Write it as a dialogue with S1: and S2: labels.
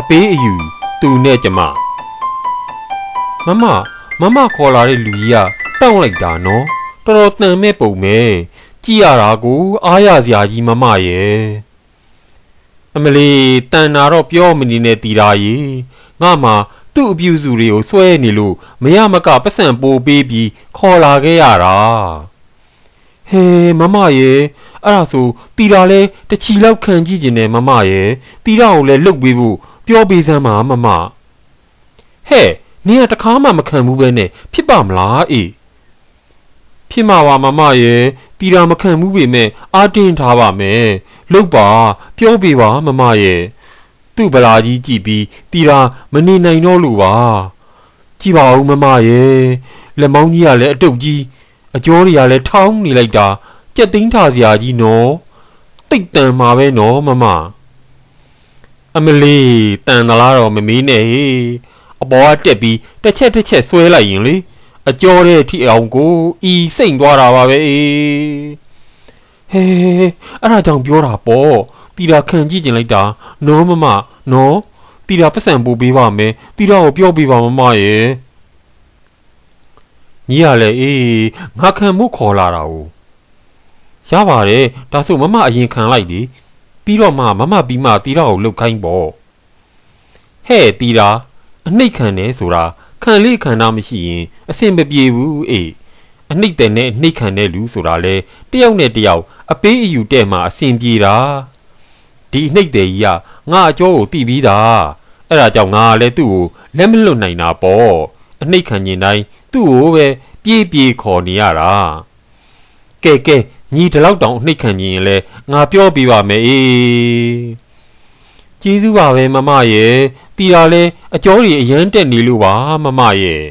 S1: အပေးအယူသူနဲ့ကျမမမမမခေါ်လာတဲ့လူကြီးကတောင့်လိုက်တာနော်တော်တော်တန်မဲ့ပုံပဲကြည့်ရတာကိုအားရစရာကြီးမမရဲ့အမလီတန်နာတော့ပြောမနေနဲ့တီတာကြီးငါမှသူ့အပြူစုတွေကိုစွဲနေလို့မရမကပတ်စံပိုးပေးပြီးခေါ်လာခဲ့ရတာ ဟေးမမရဲ့အဲ့ဒါဆိုတီတာလဲတချီလောက်ခံကြည့်ကျင်တယ်မမရဲ့တီတာကိုလည်းလှုပ်ပေးဖို့ပြောပေးစမ်းပါမမဟဲ့နင်ကတခါမှမခံဘူးပဲနဲ့ဖြစ်ပါမလားအေးဖြစ်မှာပါမမရဲ့တီတာမခံဘူးပေမဲ့အာတင်းထားပါမယ်လှုပ်ပါပြောပေးပါမမရဲ့သူ့ဗလာကြီးကြည့်ပြီးတီတာမနေနိုင်တော့လို့ပါကြည့်ပါဦးမမရဲ့လက်မောင်းကြီးကလည်းအတုပ်ကြီး အကျော်တွေကလည်းထောင်းနေလိုက်တာကြက်သိန်းထားစရာကြီးနော်တိတ်တန်မှာပဲနော်မမအမလီတန်သလားတော့မမီးနဲ့ဟေးအပေါ်ကတက်ပြီးတစ်ချက်တစ်ချက်ဆွဲလိုက်ရင်လေအကျော်တဲ့ထိအောင်ကိုဤစိတ်သွားတာပါပဲအေးဟေးအဲ့ဒါကြောင့်ပြောတာပေါ့တီတာခံကြည့်ကျင်လိုက်တာနော်မမနော်တီတာပတ်စံပို့ပေးပါမယ်တီတာကိုပြောပေးပါမမရဲ့ ညီရလေအေးငါခံမှုခေါ်လာတာ ਉਹ ရပါတယ်ဒါဆိုမမအရင်ခံလိုက်ဒီပြီးတော့မှမမပြီးမှတီတာကိုလှုပ်ခိုင်းပေါ့ဟဲ့တီတာအနှိတ်ခံတယ်ဆိုတာခံလေးခံတာမရှိရင်အဆင်မပြေဘူးအေးအနှိတ်တယ်နဲ့အနှိတ်ခံတဲ့လူဆိုတာလေတယောက်နဲ့တယောက်အပေးအယူတဲ့မှာအဆင်ပြေတာဒီအနှိတ်တယ်ကြီးကငါအကျောကိုတီးပြီးသားအဲ့ဒါကြောင့်ငါလည်းသူ့ကိုလက်မလွတ်နိုင်တာပေါ့ အနှိတ်ခံရင်တိုင်းသူ့ကိုပဲပြေးပြေးခေါ်နေရတာကဲကဲညီဒီလောက်တောင်အနှိတ်ခံရင်လဲငါပြောပြပါမယ်အေးကျေးဇူးပါပဲမမရဲ့တီတာလဲအကျော်ကြီးအရန်တက်နေလို့ပါမမရဲ့